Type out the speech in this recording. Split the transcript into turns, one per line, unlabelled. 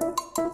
Música